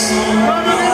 Yes. run.